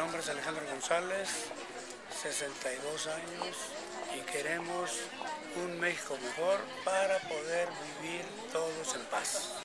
nombre es Alejandro González, 62 años y queremos un México mejor para poder vivir todos en paz.